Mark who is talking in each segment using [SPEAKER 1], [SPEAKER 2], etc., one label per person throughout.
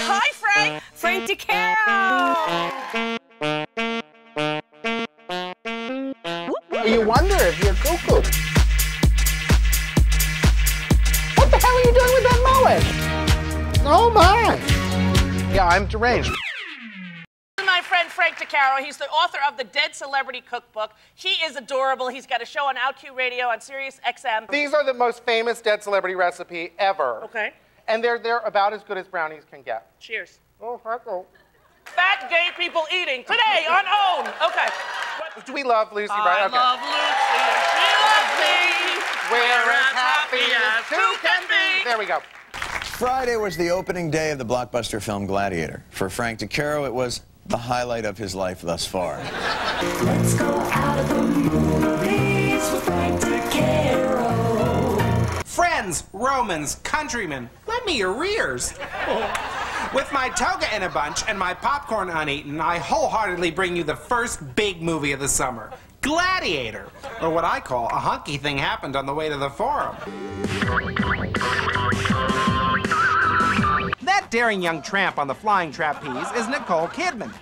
[SPEAKER 1] Hi, Frank. Frank DeCaro.
[SPEAKER 2] You wonder if you're cuckoo. What the hell are you doing with that mullet? Oh my! Yeah, I'm deranged.
[SPEAKER 1] My friend Frank DeCaro. He's the author of the Dead Celebrity Cookbook. He is adorable. He's got a show on OutQ Radio on Sirius XM.
[SPEAKER 2] These are the most famous dead celebrity recipe ever.
[SPEAKER 1] Okay.
[SPEAKER 2] And they're they're about as good as brownies can get.
[SPEAKER 1] Cheers.
[SPEAKER 2] Oh, heck oh.
[SPEAKER 1] Fat gay people eating today on OWN. Okay.
[SPEAKER 2] Do we love Lucy,
[SPEAKER 1] I
[SPEAKER 2] right? Okay.
[SPEAKER 1] love Lucy she loves me.
[SPEAKER 2] We're
[SPEAKER 1] as happy as two can be.
[SPEAKER 2] There we go.
[SPEAKER 3] Friday was the opening day of the blockbuster film Gladiator. For Frank DeCaro, it was the highlight of his life thus far.
[SPEAKER 4] Let's go out of the movies with Frank DeCaro.
[SPEAKER 5] Friends, Romans, countrymen, me your rears. With my toga in a bunch and my popcorn uneaten, I wholeheartedly bring you the first big movie of the summer Gladiator, or what I call a hunky thing happened on the way to the forum. That daring young tramp on the flying trapeze is Nicole Kidman.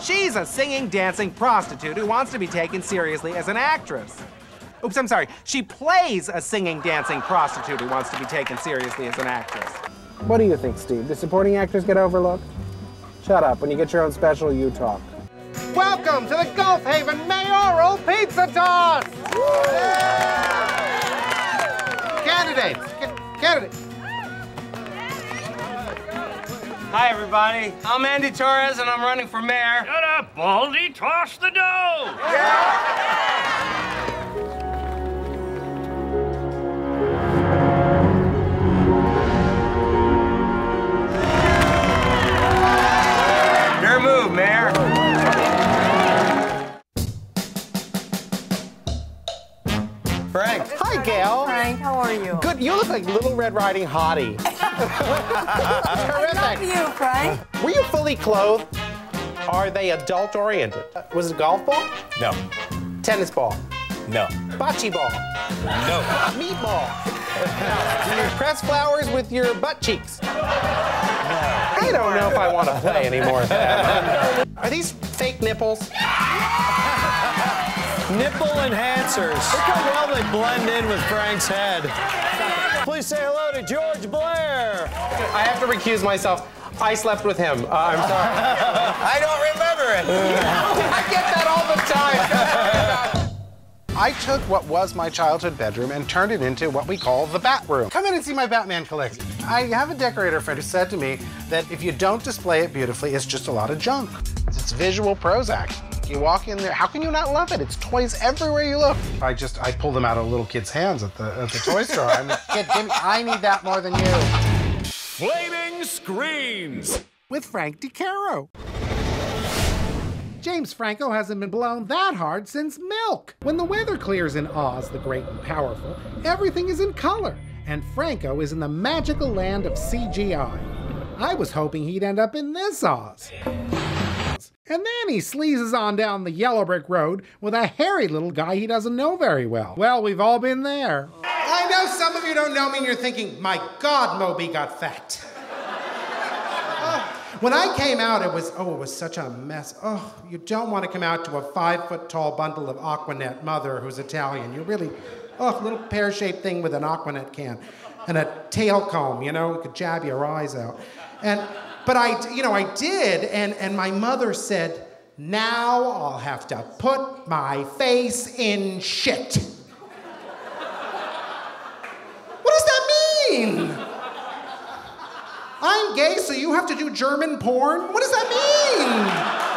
[SPEAKER 5] She's a singing, dancing prostitute who wants to be taken seriously as an actress. Oops, I'm sorry. She plays a singing, dancing prostitute who wants to be taken seriously as an actress.
[SPEAKER 2] What do you think, Steve? Do supporting actors get overlooked? Shut up. When you get your own special, you talk. Welcome to the Gulf Haven Mayoral Pizza Toss! Candidates! ca- Candidates!
[SPEAKER 6] Hi, everybody. I'm Andy Torres, and I'm running for mayor.
[SPEAKER 7] Shut up, Baldy. Toss the dough.
[SPEAKER 6] Your
[SPEAKER 8] are you?
[SPEAKER 2] Good. You look like Little Red Riding Hottie.
[SPEAKER 8] I Love
[SPEAKER 2] Terrific.
[SPEAKER 8] you, Frank.
[SPEAKER 2] Were you fully clothed? Are they adult oriented? Was it a golf ball?
[SPEAKER 3] no,
[SPEAKER 2] Tennis ball?
[SPEAKER 3] no,
[SPEAKER 2] Bocce ball?
[SPEAKER 3] no.
[SPEAKER 2] Meatball? Do you press flowers with your butt cheeks? No. I don't know if I want to play anymore. Are these fake nipples?
[SPEAKER 9] Nipple enhancers. Look how well they blend in with Frank's head. Please say hello to George Blair.
[SPEAKER 2] I have to recuse myself. I slept with him. Uh, I'm sorry.
[SPEAKER 3] I don't remember it.
[SPEAKER 2] I get that all the time. I took what was my childhood bedroom and turned it into what we call the bat room. Come in and see my Batman collection. I have a decorator friend who said to me that if you don't display it beautifully, it's just a lot of junk. It's visual Prozac. You walk in there, how can you not love it? It's toys everywhere you look. I just, I pull them out of little kids' hands at the, at the toy store. I'm like, kid, give me, I need that more than you.
[SPEAKER 7] Flaming screens.
[SPEAKER 2] with Frank DeCaro. James Franco hasn't been blown that hard since Milk. When the weather clears in Oz, the great and powerful, everything is in color, and Franco is in the magical land of CGI. I was hoping he'd end up in this Oz. And then he sleazes on down the yellow brick road with a hairy little guy he doesn't know very well. Well, we've all been there. I know some of you don't know me and you're thinking, my God, Moby got fat. When I came out, it was, oh, it was such a mess. Oh, you don't want to come out to a five foot tall bundle of Aqua Net mother who's Italian. You really, oh, little pear shaped thing with an Aqua Net can and a tail comb, you know, it could jab your eyes out. And, but I, you know, I did, and, and my mother said, now I'll have to put my face in shit. what does that mean? I'm gay, so you have to do German porn? What does that mean?